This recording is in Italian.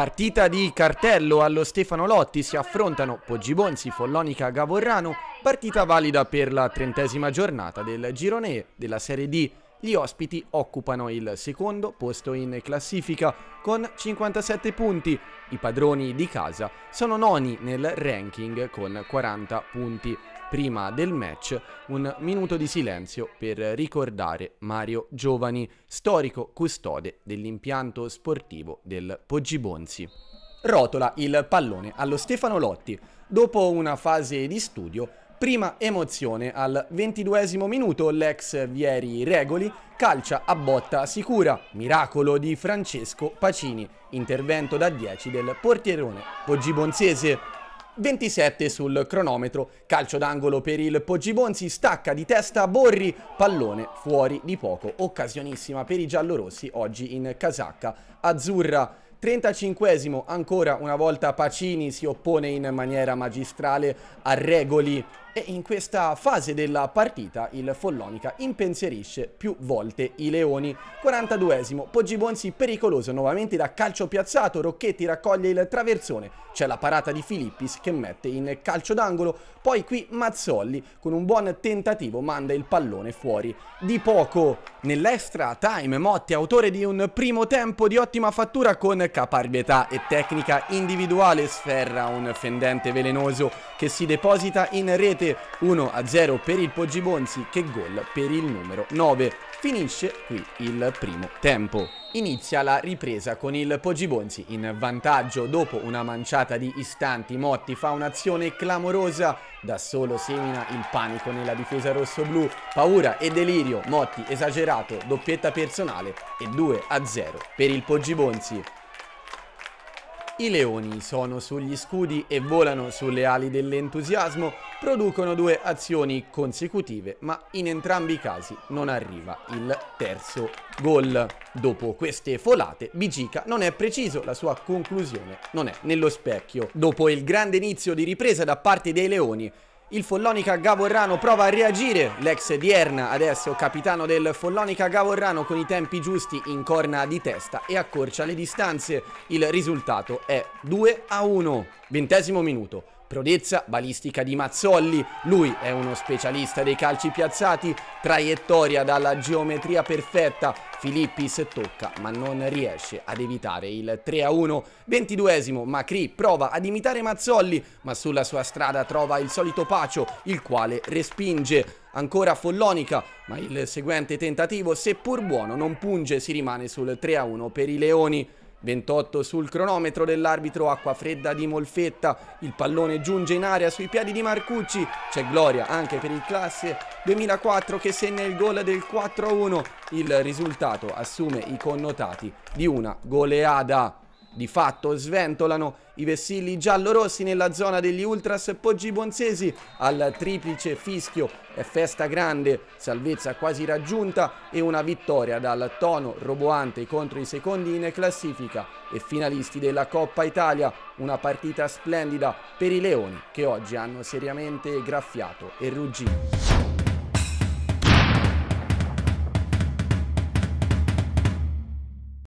Partita di cartello allo Stefano Lotti, si affrontano Poggibonsi, Follonica, Gavorrano, partita valida per la trentesima giornata del girone della Serie D. Gli ospiti occupano il secondo posto in classifica con 57 punti. I padroni di casa sono noni nel ranking con 40 punti. Prima del match un minuto di silenzio per ricordare Mario Giovani, storico custode dell'impianto sportivo del Poggibonsi. Rotola il pallone allo Stefano Lotti. Dopo una fase di studio, prima emozione al ventiduesimo minuto l'ex Vieri Regoli calcia a botta sicura, miracolo di Francesco Pacini, intervento da 10 del portierone poggibonzese. 27 sul cronometro, calcio d'angolo per il Poggibonsi, stacca di testa Borri, pallone fuori di poco, occasionissima per i giallorossi oggi in casacca azzurra. 35esimo, ancora una volta Pacini si oppone in maniera magistrale a Regoli e in questa fase della partita il Follonica impensierisce più volte i Leoni. 42esimo, Poggibonsi pericoloso nuovamente da calcio piazzato, Rocchetti raccoglie il traversone, c'è la parata di Filippis che mette in calcio d'angolo, poi qui Mazzolli con un buon tentativo manda il pallone fuori di poco. Nell'extra time Motti, autore di un primo tempo di ottima fattura con caparbietà e tecnica individuale, sferra un fendente velenoso che si deposita in rete 1-0 per il Poggibonsi che gol per il numero 9. Finisce qui il primo tempo. Inizia la ripresa con il Poggibonsi in vantaggio dopo una manciata di istanti. Motti fa un'azione clamorosa, da solo semina il panico nella difesa rosso-blu. Paura e delirio, Motti esagerato, doppietta personale e 2-0 per il Poggibonsi. I leoni sono sugli scudi e volano sulle ali dell'entusiasmo, producono due azioni consecutive, ma in entrambi i casi non arriva il terzo gol. Dopo queste folate, Bigica non è preciso, la sua conclusione non è nello specchio. Dopo il grande inizio di ripresa da parte dei leoni, il Follonica Gavorrano prova a reagire, l'ex Dierna adesso capitano del Follonica Gavorrano con i tempi giusti incorna di testa e accorcia le distanze. Il risultato è 2 a 1. Ventesimo minuto. Prodezza balistica di Mazzolli, lui è uno specialista dei calci piazzati, traiettoria dalla geometria perfetta, Filippis tocca ma non riesce ad evitare il 3-1, 22esimo Macri prova ad imitare Mazzolli ma sulla sua strada trova il solito Pacio il quale respinge, ancora Follonica ma il seguente tentativo seppur buono non punge si rimane sul 3-1 per i Leoni. 28 sul cronometro dell'arbitro acqua fredda di Molfetta, il pallone giunge in aria sui piedi di Marcucci, c'è gloria anche per il classe 2004 che segna il gol del 4-1, il risultato assume i connotati di una goleada. Di fatto sventolano i vessilli giallorossi nella zona degli ultras poggibonsesi al triplice fischio è festa grande, salvezza quasi raggiunta e una vittoria dal tono roboante contro i secondi in classifica e finalisti della Coppa Italia, una partita splendida per i Leoni che oggi hanno seriamente graffiato e ruggito.